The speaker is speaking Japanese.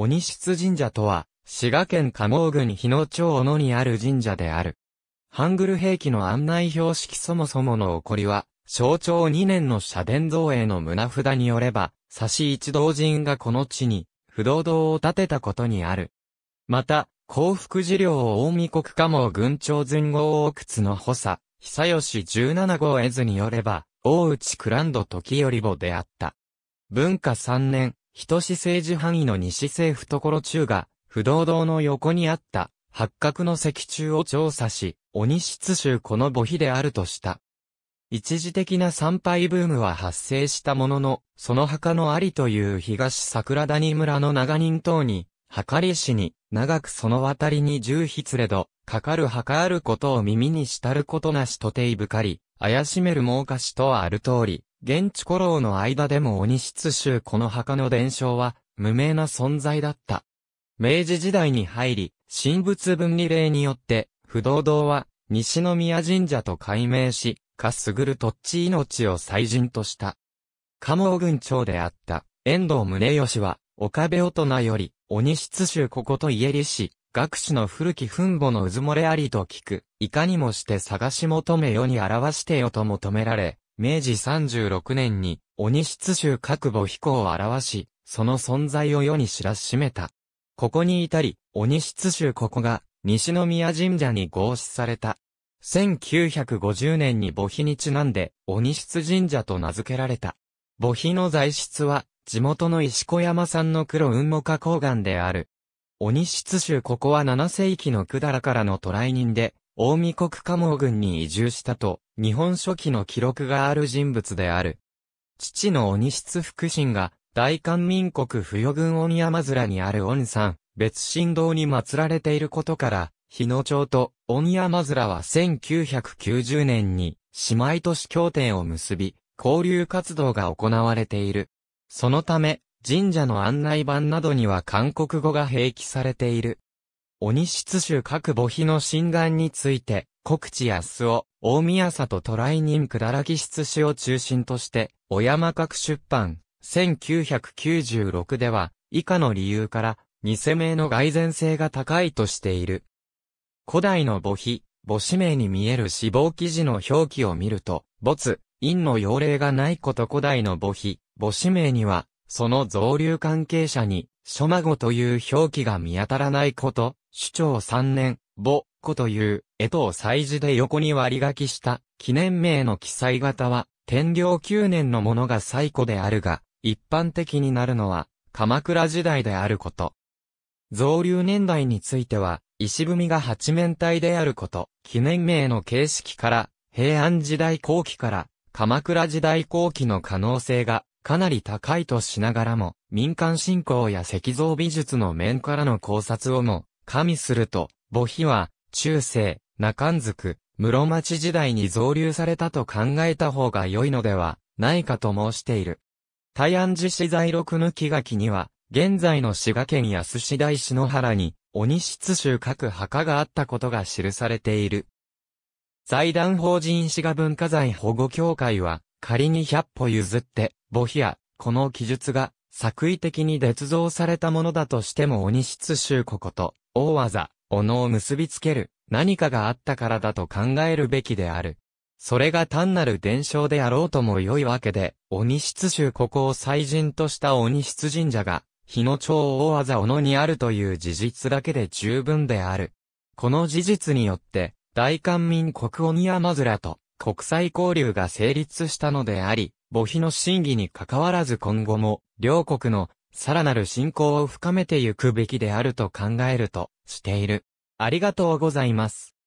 鬼室神社とは、滋賀県加茂郡日野町小野にある神社である。ハングル兵器の案内標識そもそもの起こりは、象徴2年の社殿造営の胸札によれば、差し一道人がこの地に、不動堂を建てたことにある。また、幸福事業を大見国家網郡庁前後大靴の補佐、久吉17号絵図によれば、大内クランド時よりぼであった。文化3年、人志政治範囲の西政府所中が、不動堂の横にあった八角の石柱を調査し、鬼室宗この墓碑であるとした。一時的な参拝ブームは発生したものの、その墓のありという東桜谷村の長人等に、計りしに、長くその渡りに十筆れど、かかる墓あることを耳にしたることなしとていぶかり、怪しめる猛歌詞とはある通り、現地古老の間でも鬼室宗この墓の伝承は、無名な存在だった。明治時代に入り、神仏分離令によって、不動堂は、西宮神社と改名し、かすぐるとっち命を祭神とした。鴨茂郡長であった、遠藤宗義は、岡部大人より、鬼室宗ここと家入し、学士の古き墳墓のうずもれありと聞く、いかにもして探し求め世に表してよと求められ、明治36年に、鬼室宗各母飛行を表し、その存在を世に知らしめた。ここに至り、鬼室宗ここが、西宮神社に合祀された。1950年に墓碑にちなんで、鬼室神社と名付けられた。墓碑の材質は、地元の石小山産の黒雲母花崗岩である。鬼室宗ここは7世紀の百済からの渡来人で、大見国家網郡に移住したと、日本書紀の記録がある人物である。父の鬼室福神が、大韓民国不与郡鬼山面にある恩山、別神道に祀られていることから、日野町と鬼山面は1990年に姉妹都市協定を結び、交流活動が行われている。そのため、神社の案内板などには韓国語が併記されている。鬼室宗各墓碑の心眼について、国地安尾、大宮里渡来人下らき室氏を中心として、小山閣出版、1996では、以下の理由から、偽名の蓋然性が高いとしている。古代の墓碑、墓誌名に見える死亡記事の表記を見ると、没、陰の用例がないこと古代の墓碑、墓誌名には、その造流関係者に、諸孫という表記が見当たらないこと、首長三年、母、子という、江藤祭事で横に割り書きした、記念名の記載型は、天領9年のものが最古であるが、一般的になるのは、鎌倉時代であること。造流年代については、石踏みが八面体であること、記念名の形式から、平安時代後期から、鎌倉時代後期の可能性が、かなり高いとしながらも、民間信仰や石像美術の面からの考察をも、加味すると、墓碑は、中世、中んずく、室町時代に造流されたと考えた方が良いのでは、ないかと申している。大安寺市在録抜き書きには、現在の滋賀県安市大篠原に、鬼室宗各墓があったことが記されている。財団法人滋賀文化財保護協会は、仮に100歩譲って、墓碑や、この記述が、作為的に捏造されたものだとしても鬼室宗ここと、大技、斧を結びつける、何かがあったからだと考えるべきである。それが単なる伝承であろうとも良いわけで、鬼室宗ここを祭神とした鬼室神社が、日野町大技小野にあるという事実だけで十分である。この事実によって、大官民国鬼山面と国際交流が成立したのであり、母碑の審議に関わらず今後も、両国のさらなる信仰を深めてゆくべきであると考えるとしている。ありがとうございます。